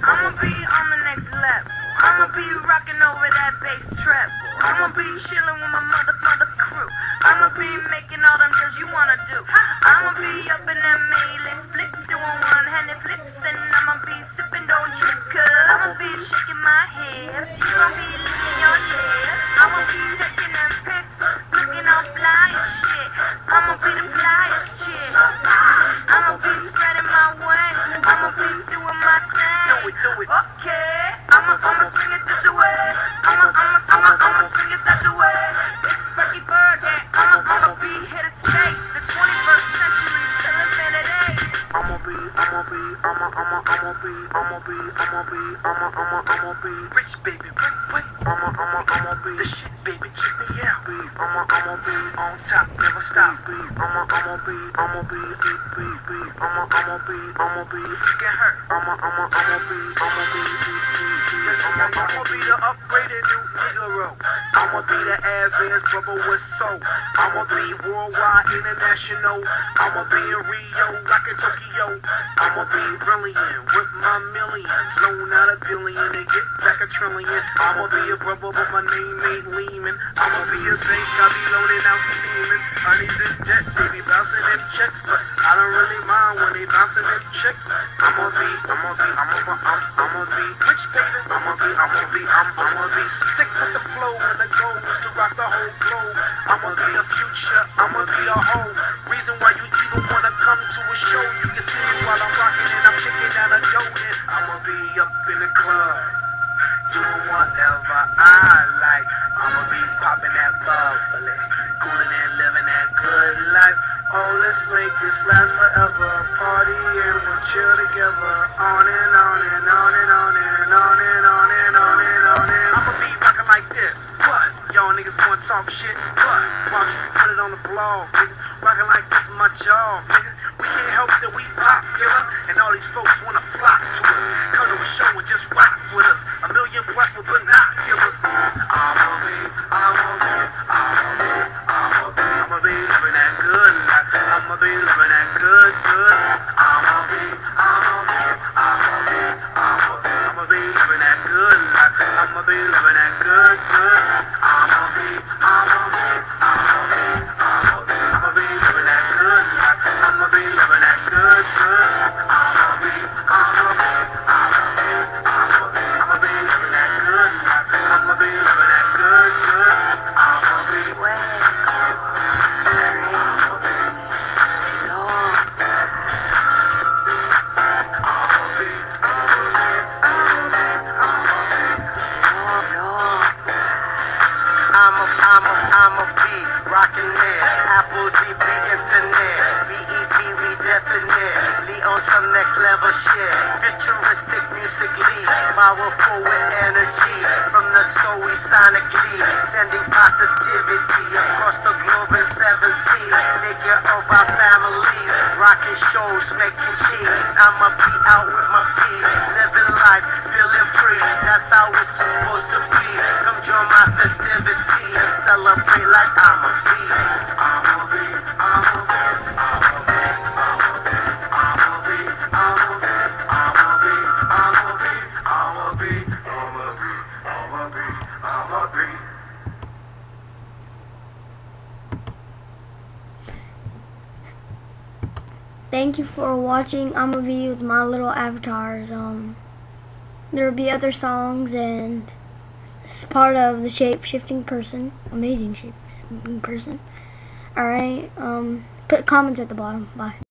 I'ma be on the next level. I'ma be rocking over that bass treble. I'ma be chilling with my mom. I'ma be, I'ma, I'ma, I'ma be, I'ma be, I'ma be, I'ma, I'ma, I'ma be, Rich baby, wait, wait, I'ma, I'ma, I'ma be, the shit baby, check me out. be, I'ma, I'ma be, On top, never stop. be, I'ma, I'ma be, I'ma be, be, be, be, I'ma, I'ma be, I'ma be, Freaking hurt. I'ma, I'ma, I'ma be, I'ma be, I'ma, be the upgraded new Negro. I'ma be the advanced brother with soul. I'ma be worldwide, international. I'ma be in Rio, rockin' Tokyo. I'ma be brilliant with my millions. Loan out a billion and get back a trillion. I'ma be a brother, but my name ain't Lehman. I'ma be a bank, I be loaning out semen. Honeys in debt, baby, bouncing them checks, but I don't really mind when they bouncing them checks. I'ma be, I'ma be, I'ma be, I'ma be, sick with the flow and the goal is to rock the whole globe. I'ma be the future, I'ma be the whole reason why you even wanna come to a show. You can see me while I'm rocking and I'm kicking down a dough. I'ma be up in the club, doing whatever I like. I'ma be popping that bubbly, cooling and living that good life. Oh, let's make this last forever. Party and we'll chill together. On and on and on and on and on and on talk shit? Why don't you put it on the blog, nigga? Rocking like this is my job, nigga. We can't help that we popular, and all these folks wanna flock to us. Come to a show and just rock with us. A million plus with binoculars. I'ma be, I'ma be, I'ma be, I'ma be, I'ma be living that good life. I'ma be living that good, good. I'm a, I'm a, I'm a B, rockin' it. Apple DB infinite. BEP, we definite. Lee on some next level shit. Futuristic musically, powerful with energy. From the soul, we sonically sending positivity across the globe in seven seas. Nigga of our family, rocking shows, making cheese. I'ma be out with my peeps, Thank you for watching. I'm gonna be with my little avatars. Um, there'll be other songs, and this is part of the shape shifting person, amazing shape person. All right. Um, put comments at the bottom. Bye.